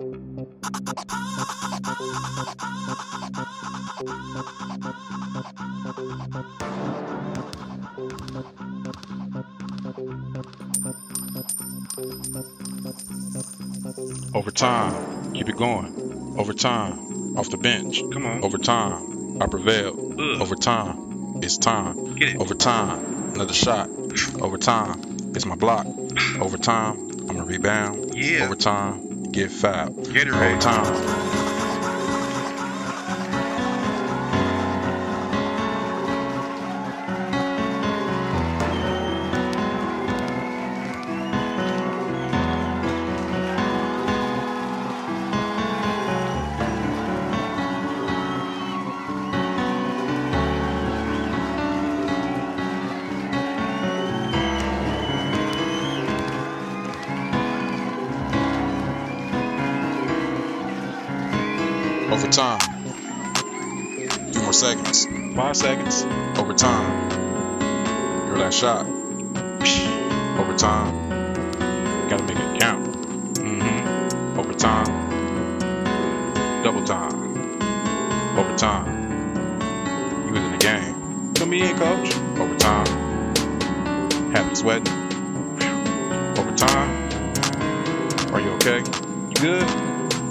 Over time, keep it going. Over time, off the bench. Come on. Over time, I prevail. Ugh. Over time, it's time. Get it. Over time, another shot. Over time, it's my block. Over time, I'm a rebound. Yeah. Over time, get fouled. Get it right. time. Over time. Few more seconds. Five seconds. Over time. Your last shot. Over time. Gotta make it count. Mm-hmm. Over time. Double time. Over time. You was in the game. Put me in, coach. Over time. Had me sweating. Over time. Are you okay? You good?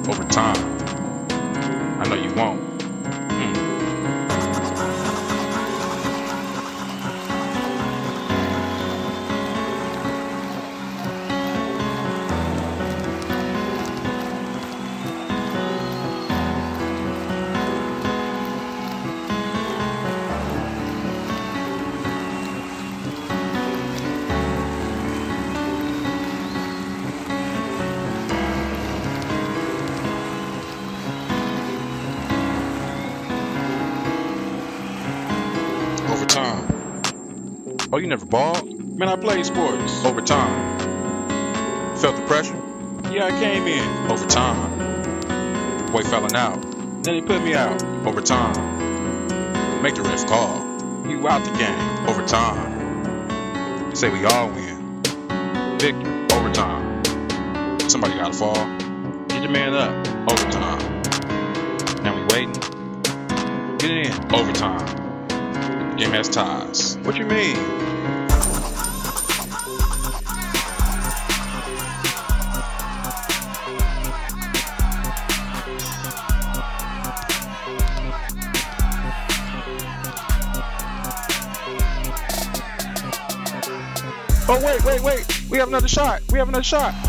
Over time. Know you won't. Oh, you never balled? Man, I played sports. Over time. Felt the pressure? Yeah, I came in. Over time. Boy fouling out. Then he put me out. Over time. Make the ref call. You out the game. Over time. Say we all win. Victor. Overtime. Somebody gotta fall. Get your man up. Over time. Now we waiting. Get it in. Overtime. Game has ties. What you mean? Oh wait, wait, wait! We have another shot. We have another shot.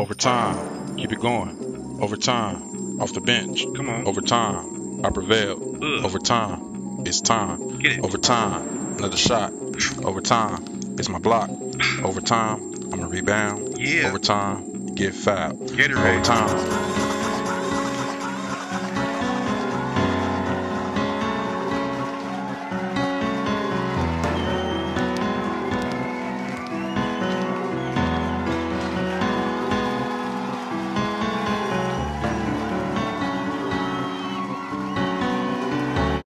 Over time, keep it going. Over time, off the bench. Come on. Over time, I prevail. Ugh. Over time, it's time. Get it. Over time, another shot. Over time, it's my block. Over time, I'm a rebound. Yeah. Over time, get fouled. Get it Over time,